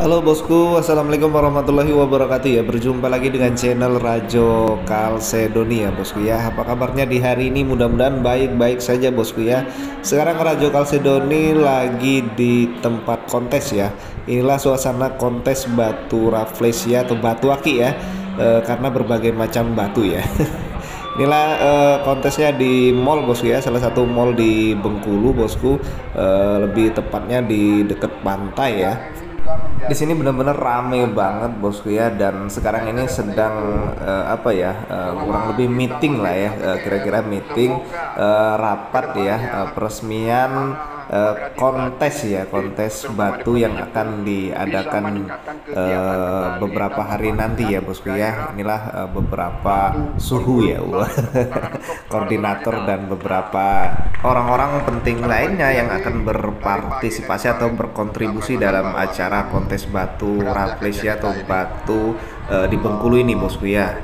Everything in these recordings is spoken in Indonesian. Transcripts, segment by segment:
Halo bosku, assalamualaikum warahmatullahi wabarakatuh ya. Berjumpa lagi dengan channel Rajo Kalsedonia bosku ya. Apa kabarnya di hari ini? Mudah-mudahan baik-baik saja bosku ya. Sekarang Rajo Kalsedoni lagi di tempat kontes ya. Inilah suasana kontes batu rafflesia atau batu aki ya. E, karena berbagai macam batu ya. Inilah uh, kontesnya di mall bosku ya, salah satu mall di Bengkulu bosku, uh, lebih tepatnya di dekat pantai ya di sini benar-benar rame banget bosku ya. Dan sekarang ini sedang uh, apa ya uh, kurang lebih meeting lah ya kira-kira uh, meeting uh, rapat ya uh, peresmian uh, kontes ya kontes batu yang akan diadakan uh, beberapa hari nanti ya bosku ya. Inilah uh, beberapa suhu ya koordinator dan beberapa orang-orang penting lainnya yang akan berpartisipasi atau berkontribusi dalam acara kontes batu rafflesia atau batu uh, di Bengkulu ini bosku ya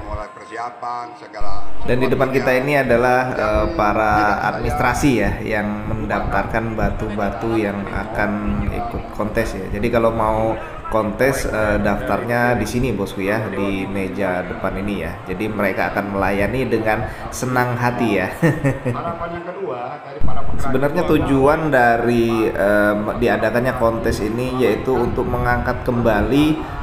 dan di depan kita ini adalah uh, para administrasi ya yang mendaftarkan batu-batu yang akan ikut kontes ya. Jadi kalau mau kontes uh, daftarnya di sini bosku ya di meja depan ini ya. Jadi mereka akan melayani dengan senang hati ya. Sebenarnya tujuan dari uh, diadakannya kontes ini yaitu untuk mengangkat kembali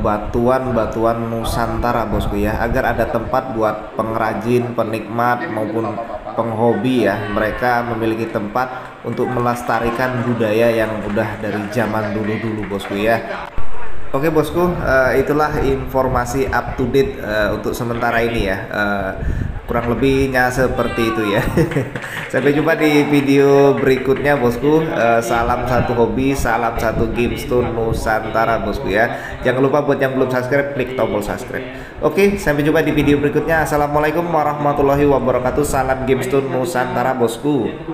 batuan-batuan uh, Nusantara bosku ya agar ada tempat buat pengrajin, penikmat maupun penghobi ya mereka memiliki tempat untuk melestarikan budaya yang udah dari zaman dulu-dulu bosku ya Oke bosku, uh, itulah informasi up to date uh, untuk sementara ini ya. Uh, kurang lebihnya seperti itu ya. Sampai jumpa di video berikutnya bosku. Uh, salam satu hobi salam satu GameStone Nusantara bosku ya. Jangan lupa buat yang belum subscribe klik tombol subscribe. Oke sampai jumpa di video berikutnya. Assalamualaikum warahmatullahi wabarakatuh. Salam GameStone Nusantara bosku